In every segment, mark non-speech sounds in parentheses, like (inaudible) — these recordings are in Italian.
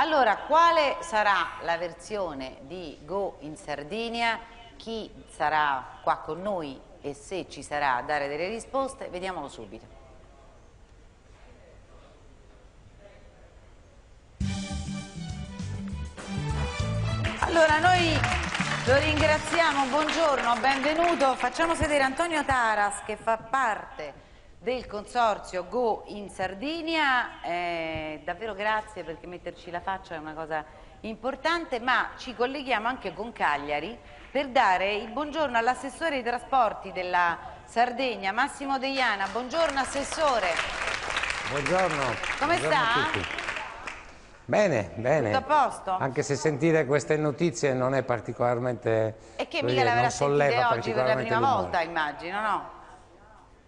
Allora, quale sarà la versione di Go in Sardinia? Chi sarà qua con noi e se ci sarà a dare delle risposte? Vediamolo subito. Allora, noi lo ringraziamo, buongiorno, benvenuto. Facciamo sedere Antonio Taras che fa parte del consorzio Go in Sardinia. Eh, davvero grazie perché metterci la faccia è una cosa importante, ma ci colleghiamo anche con Cagliari per dare il buongiorno all'assessore ai trasporti della Sardegna, Massimo Deiana. Buongiorno Assessore. Buongiorno. Come buongiorno sta? Bene, bene. Tutto a posto? Anche se sentire queste notizie non è particolarmente... E che mica l'avrà sentite oggi per la prima volta, immagino, no?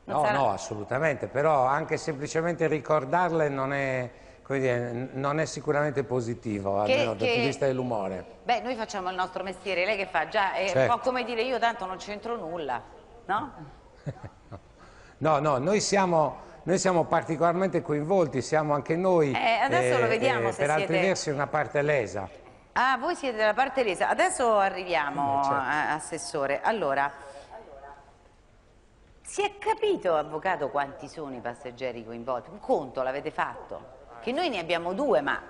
No, sarà- no, assolutamente, però anche semplicemente ricordarle non è, dire, non è sicuramente positivo, Che- almeno dal punto di vista dell'umore. Beh, noi facciamo il nostro mestiere, lei che fa? Già, è un Certo. po' come dire io tanto non c'entro nulla, no? (laughs) No, no, noi siamo, noi siamo particolarmente coinvolti, siamo anche noi, Eh, adesso lo vediamo se per altri siete- versi, una parte lesa. Ah, voi siete della parte resa. Adesso arriviamo, Eh, certo. Assessore. Allora, si è capito, Avvocato, quanti sono i passeggeri coinvolti? Un conto l'avete fatto? Che noi ne abbiamo due, ma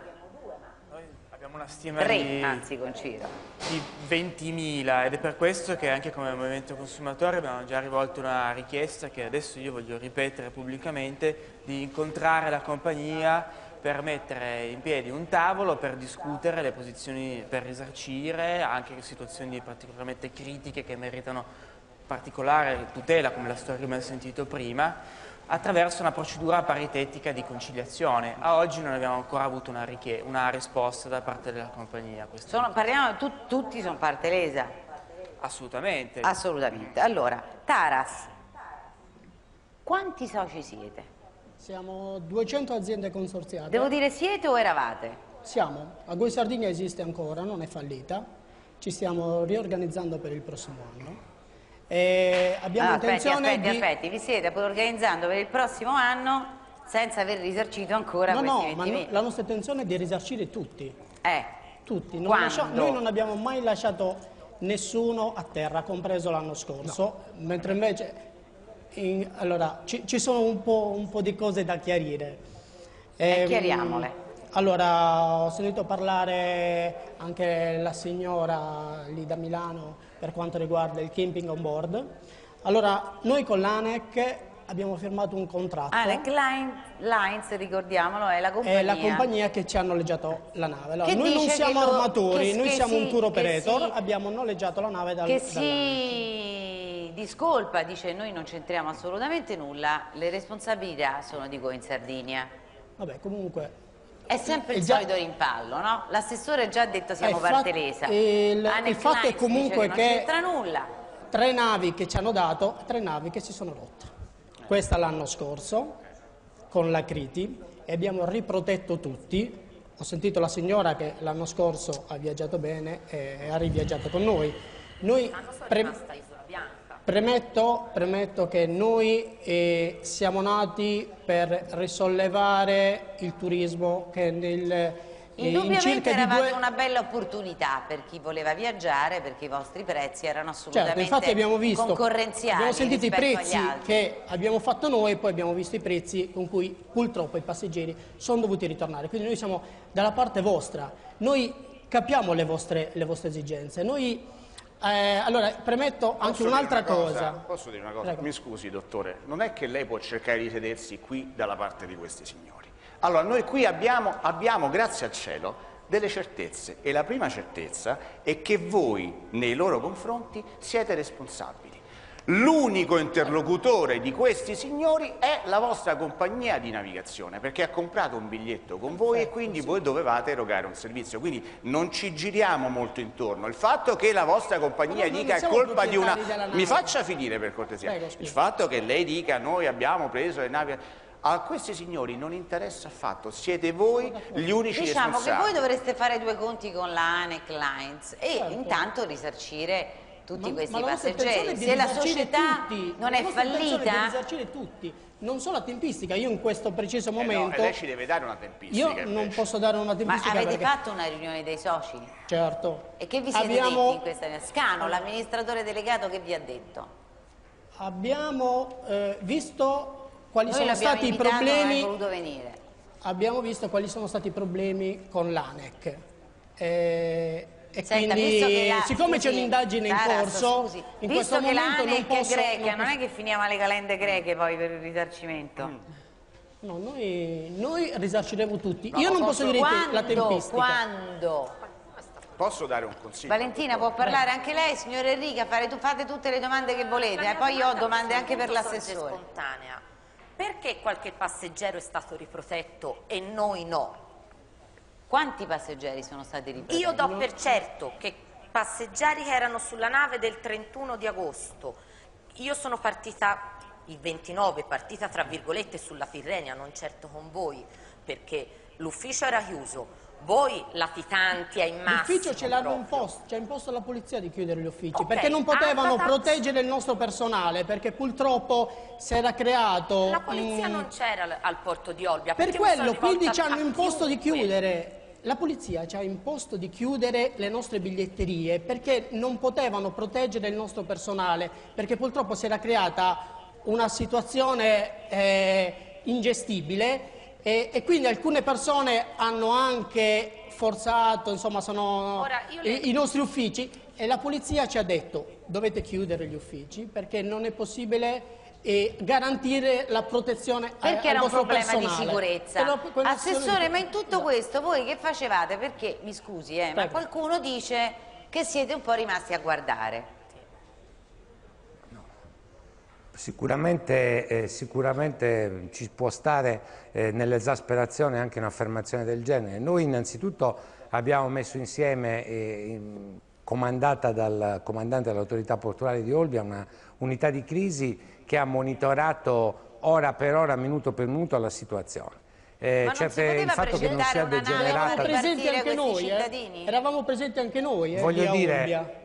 Noi abbiamo una stima tre, di, anzi, con Ciro. di 20.000 ed è per questo che anche come Movimento Consumatore abbiamo già rivolto una richiesta che adesso io voglio ripetere pubblicamente di incontrare la compagnia per mettere in piedi un tavolo per discutere le posizioni per risarcire anche situazioni particolarmente critiche che meritano particolare tutela come la storia che abbiamo sentito prima attraverso una procedura paritetica di conciliazione. A oggi non abbiamo ancora avuto una, una risposta da parte della compagnia. Sono, parliamo, tu- tutti sono parte lesa, Assolutamente. assolutamente. Allora, Taras, quanti soci siete? Siamo 200 aziende consorziate. Devo dire siete o eravate? Siamo. A Goi Sardinia esiste ancora, non è fallita. Ci stiamo riorganizzando per il prossimo anno. E abbiamo Ah, intenzione aspetti, di... aspetti, vi siete organizzando per il prossimo anno senza aver risarcito ancora No, no, ma no- 20.000. la nostra intenzione è di risarcire tutti. Eh, Tutti. Non lascia- noi non abbiamo mai lasciato nessuno a terra, compreso l'anno scorso, mentre invece in- allora, ci, ci sono un po', un po' di cose da chiarire. Eh, Ehm, chiariamole. Allora, ho sentito parlare anche la signora lì da Milano per quanto riguarda il camping on board. Allora, noi con l'ANEC abbiamo firmato un contratto. Alec Line- Lines, ricordiamolo, è la compagnia. È la compagnia che ci ha noleggiato la nave. Allora, noi non siamo lo- armatori, che- noi che siamo si- un tour operator, si- abbiamo noleggiato la nave dal che si discolpa, dice noi non c'entriamo assolutamente nulla, le responsabilità sono di Go in Sardinia. Vabbè, comunque È sempre il già- solito rimpallo, no? L'assessore ha già detto siamo Eh, parte lesa. il- Anec il fatto è comunque che- nulla. tre navi che ci hanno dato, tre navi che si sono rotte. Questa l'anno scorso con la Criti e abbiamo riprotetto tutti. Ho sentito la signora che l'anno scorso ha viaggiato bene e ha riviaggiato con noi. Noi Premetto, premetto che noi eh, siamo nati per risollevare il turismo che nel, eh, in Indubbiamente eravate due... una bella opportunità per chi voleva viaggiare perché i vostri prezzi erano Certo, assolutamente infatti abbiamo visto, concorrenziali abbiamo sentito i prezzi che abbiamo fatto noi e poi abbiamo visto i prezzi con cui purtroppo i passeggeri sono dovuti ritornare. Quindi noi siamo dalla parte vostra, noi capiamo le vostre, le vostre esigenze. Noi, eh, allora, premetto anche un'altra una cosa. Posso dire una cosa? Prego. Mi scusi, dottore, non è che lei può cercare di sedersi qui dalla parte di questi signori. Allora, noi qui abbiamo, abbiamo, grazie al cielo, delle certezze e la prima certezza è che voi, nei loro confronti, siete responsabili. L'unico interlocutore di questi signori è la vostra compagnia di navigazione, perché ha comprato un biglietto con voi e quindi voi dovevate erogare un servizio. Quindi non ci giriamo molto intorno. Il fatto che la vostra compagnia dica è colpa di una... Mi faccia finire per cortesia. Il fatto che lei dica noi abbiamo preso le navi... A questi signori non interessa affatto, siete voi gli unici Diciamo che responsabili. voi dovreste fare due conti con la Anec Lines e Certo. intanto risarcire tutti Ma- questi ma la passeggeri. Se la società tutti. non La è fallita, risarcire tutti, non solo a tempistica. Io in questo preciso Eh no, momento lei ci deve dare una tempistica. io non invece. posso dare una ma tempistica avete perché fatto una riunione dei soci? certo. E che vi siete Abbiamo- detti in questa Scano, l'amministratore delegato, che vi ha detto? Abbiamo eh, visto quali Noi sono stati i non problemi voluto venire. abbiamo visto quali sono stati i problemi con l'ANEC. Eh, e Senta, quindi, visto che la- siccome c'è un'indagine in corso, scusi, in visto questo che momento non posso... è greca, non non è che finiamo alle calende greche poi per il risarcimento. No, noi, noi risarciremo tutti. No, Io non posso- posso dire te- Quando? la tempistica. Quando? Posso dare un consiglio? Valentina può parlare anche lei, signor Enrica, fare, tu, fate tutte le domande che volete, eh, poi io ho domande anche per l'assessore. spontanea. Perché qualche passeggero è stato riprotetto e noi no? Quanti passeggeri sono stati riprotetti? Io do per certo che passeggeri che erano sulla nave del 31 di agosto, io sono partita il 29, partita tra virgolette sulla Tirrenia, non certo con voi, perché l'ufficio era chiuso, voi latitanti ai massimi. L'ufficio ce l'hanno imposto, ci ha imposto la polizia di chiudere gli uffici Ok, perché non potevano altra tax- proteggere il nostro personale perché purtroppo si era creato La polizia mm, non c'era al- porto di Olbia. per quello quindi ci hanno imposto di chiunque. chiudere la polizia ci ha imposto di chiudere le nostre biglietterie perché non potevano proteggere il nostro personale perché purtroppo si era creata una situazione eh, ingestibile e, e quindi alcune persone hanno anche forzato insomma sono le- i, i nostri uffici e la polizia ci ha detto dovete chiudere gli uffici perché non è possibile eh, garantire la protezione a- Perché al era un vostro problema di personale. sicurezza. Però Assessore, situazione ma di- in tutto questo voi che facevate? Perché, mi scusi, eh, ma qualcuno dice che siete un po' rimasti a guardare. Sicuramente, eh, sicuramente ci può stare eh, nell'esasperazione anche un'affermazione del genere. Noi innanzitutto abbiamo messo insieme, eh, in- comandata dal comandante dell'autorità portuale di Olbia, una unità di crisi che ha monitorato ora per ora, minuto per minuto la situazione. Eh, Ma non si certe- poteva il fatto che non sia degenerata... per presenti anche noi, eh. cittadini? eravamo presenti anche noi eh, Voglio dire-.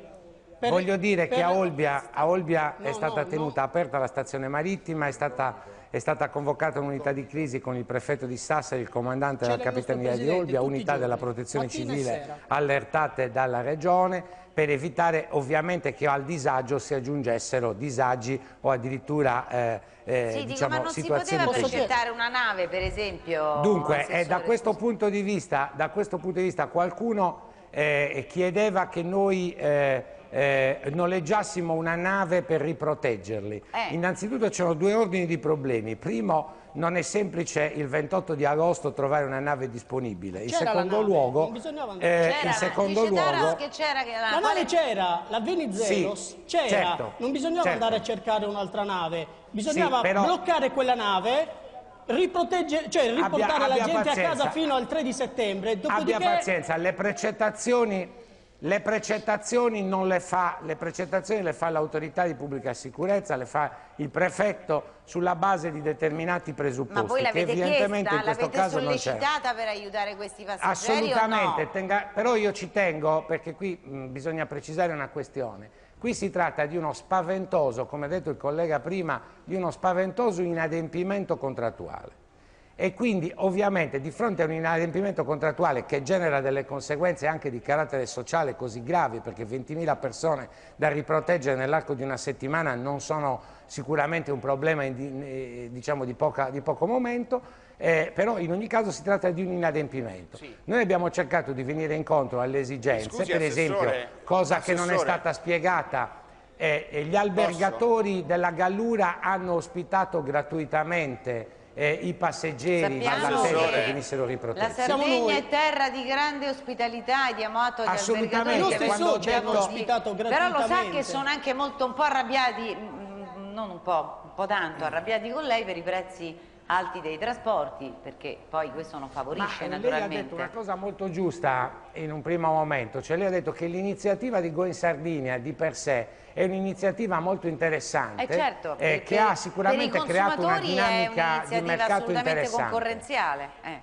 Per- Voglio dire che a Olbia, a Olbia è No, stata no, tenuta no. aperta la stazione marittima, è stata, è stata convocata un'unità di crisi con il prefetto di Sassari, il comandante della Capitaneria di Olbia, unità della protezione civile allertate dalla regione per evitare ovviamente che al disagio si aggiungessero disagi o addirittura eh, eh, Sì, dico, diciamo, ma non si poteva presentare una nave, per esempio? Dunque, eh, da, questo scusi? punto di vista, da questo punto di vista qualcuno eh, chiedeva che noi eh, eh, noleggiassimo una nave per riproteggerli. Innanzitutto c'erano due ordini di problemi. Primo, non è semplice il 28 di agosto trovare una nave disponibile. In la secondo nave, luogo, non bisognava andare. eh, C'era, in secondo dice luogo che c'era che La quale- nave c'era, la Venizelos Sì, c'era, certo, non bisognava certo. andare a cercare un'altra nave, bisognava Sì, però- bloccare quella nave, riproteggere, cioè riportare Abbia- la abbia gente a pazienza. casa fino al 3 di settembre, Abbia dopodiché pazienza, le precettazioni, le precettazioni non le fa, le precettazioni le fa l'autorità di pubblica sicurezza, le fa il prefetto sulla base di determinati presupposti Ma voi che l'avete chiesta, in questo l'avete caso non c'è. sollecitata per aiutare questi passeggeri Assolutamente, no? tenga- però io ci tengo perché qui mh, bisogna precisare una questione. Qui si tratta di uno spaventoso, come ha detto il collega prima, di uno spaventoso inadempimento contrattuale. E quindi ovviamente di fronte a un inadempimento contrattuale che genera delle conseguenze anche di carattere sociale così gravi, perché 20.000 persone da riproteggere nell'arco di una settimana non sono sicuramente un problema eh, diciamo di, poca- di poco momento, eh, però in ogni caso si tratta di un inadempimento. Noi abbiamo cercato di venire incontro alle esigenze, Scusi, per esempio, cosa che non è stata spiegata, eh, eh, gli albergatori della Gallura hanno ospitato gratuitamente eh, i passeggeri che venissero La riprotetti. Siamo Sardegna è terra di grande ospitalità e diamo atto agli Assolutamente. albergatori hanno detto- ospitato Però lo sa che sono anche molto un po' arrabbiati, mm, non un po', po' tanto arrabbiati con lei per i prezzi alti dei trasporti, perché poi questo non favorisce Ma lei ha naturalmente. detto una cosa molto giusta in un primo momento, cioè lei ha detto che l'iniziativa di Go in Sardinia di per sé è un'iniziativa molto interessante Eh certo, eh, che ha sicuramente creato una dinamica di un'iniziativa mercato assolutamente interessante. concorrenziale. eh.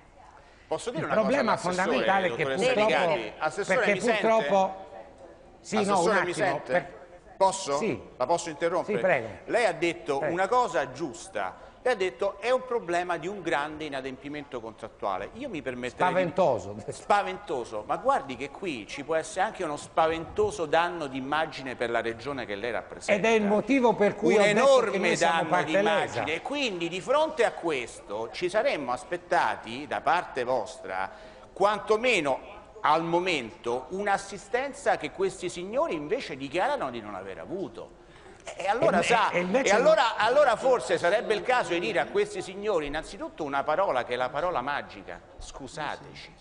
Posso dire Il una problema cosa fondamentale è che purtroppo, perché mi sente? purtroppo sì, no, un Assessore, mi attimo, sente? per- Posso? Sì. La posso interrompere? Sì, prego. Lei ha detto Prego. una cosa giusta. Lei ha detto è un problema di un grande inadempimento contrattuale. Io mi permetterei Spaventoso. di... Spaventoso. Ma guardi che qui ci può essere anche uno spaventoso danno d'immagine per la regione che lei rappresenta. Ed è il motivo per cui un ho che enorme danno d'immagine e quindi di fronte a questo ci saremmo aspettati da parte vostra quantomeno al momento un'assistenza che questi signori invece dichiarano di non aver avuto. E allora, E- sa, e e allora, allora forse sarebbe il caso di dire a questi signori innanzitutto una parola che è la parola magica, scusateci,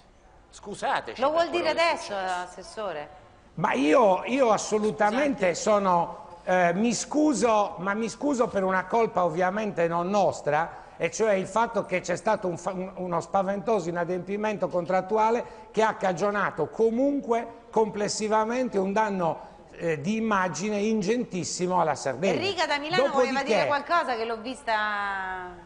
scusateci. Lo vuol dire adesso. Assessore? Ma io, io assolutamente sono, eh, mi scuso, ma mi scuso per una colpa ovviamente non nostra, e cioè il fatto che c'è stato un fa- uno spaventoso inadempimento contrattuale che ha cagionato comunque complessivamente un danno eh, di immagine ingentissimo alla Sardegna. Enrica da Milano voleva Dopodiché- dire qualcosa che l'ho vista...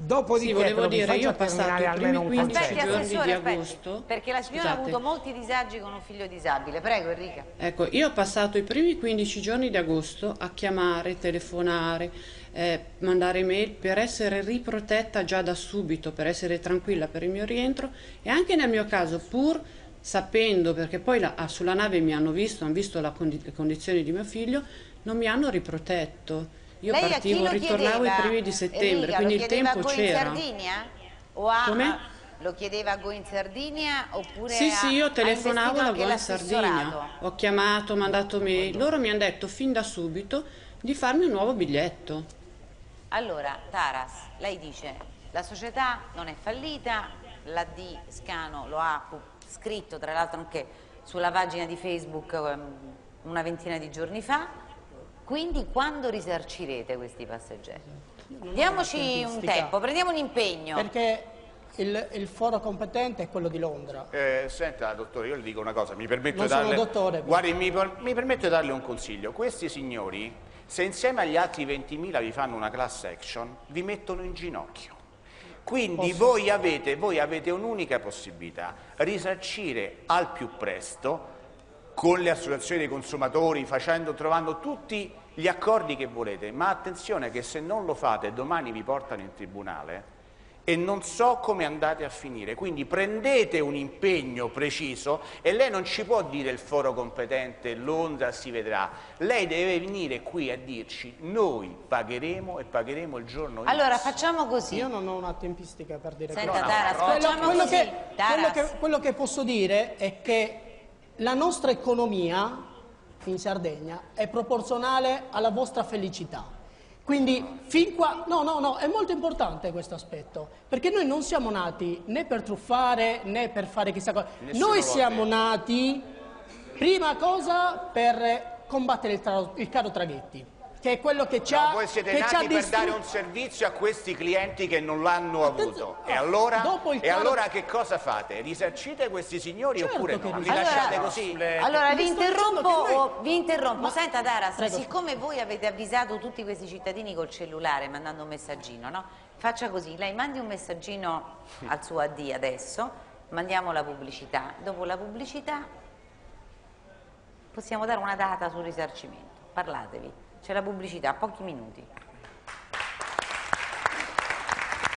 Dopodiché, Sì, volevo dire, io ho passato i almeno primi un 15 concetto. Aspetti, giorni di aspetti, agosto. perché la signora ha Scusate. avuto molti disagi con un figlio disabile. Prego Enrica. Ecco, io ho passato i primi 15 giorni di agosto a chiamare, telefonare, eh, mandare email per essere riprotetta già da subito, per essere tranquilla per il mio rientro e anche nel mio caso, pur sapendo, perché poi la- ah, sulla nave mi hanno visto, hanno visto la condi- le condizioni di mio figlio, non mi hanno riprotetto. Io Lei a partivo, ritornavo i primi di settembre, Enrica, quindi il tempo a Go in c'era. Sardinia? O a, Come? Lo chiedeva a Go in Sardinia oppure Sì, ha- sì, io telefonavo alla Gola in l'assessorato? ho chiamato, ho mandato mail, loro mi hanno detto fin da subito di farmi un nuovo biglietto. Allora, Taras, lei dice la società non è fallita, la D Scano lo ha scritto tra l'altro anche sulla pagina di Facebook ehm, una ventina di giorni fa, quindi quando risarcirete questi passeggeri? Diamoci un tempo, prendiamo un impegno. Perché il, il foro competente è quello di Londra. Eh, senta, dottore, io le dico una cosa, mi permetto Non di sono darle... dottore, Guardi, mi, mi permetto di darle un consiglio. Questi signori, se insieme agli altri 20.000 vi fanno una class action, vi mettono in ginocchio. Quindi voi avete, voi avete un'unica possibilità, risarcire al più presto con le associazioni dei consumatori, facendo, trovando tutti gli accordi che volete, ma attenzione che se non lo fate domani vi portano in tribunale e non so come andate a finire, quindi prendete un impegno preciso e lei non ci può dire il foro competente, Londra si vedrà, lei deve venire qui a dirci noi pagheremo e pagheremo il giorno Allora X. facciamo così. Io non ho una tempistica per dire Senta. Taras, Quello, facciamo quello così. che, quello, che, quello che posso dire è che la nostra economia in Sardegna è proporzionale alla vostra felicità. Quindi fin qua, no, no, no, è molto importante questo aspetto, perché noi non siamo nati né per truffare né per fare chissà cosa. Nessuno Noi siamo nati, prima cosa, per combattere il, tra- il caro traghetti, che è quello che ci ha, No, voi siete che nati per dare un servizio a questi clienti che non l'hanno avuto. E allora, il e caro- allora che cosa fate? Risarcite questi signori Certo oppure no? Li lasciate Allora- così? Allora vi interrompo, noi- o- vi interrompo. Ma- Senta Taras, Prego. siccome voi avete avvisato tutti questi cittadini col cellulare mandando un messaggino, no? Faccia così, lei mandi un messaggino al suo AD adesso, mandiamo la pubblicità. Dopo la pubblicità possiamo dare una data sul risarcimento. Parlatevi, c'è la pubblicità, pochi minuti.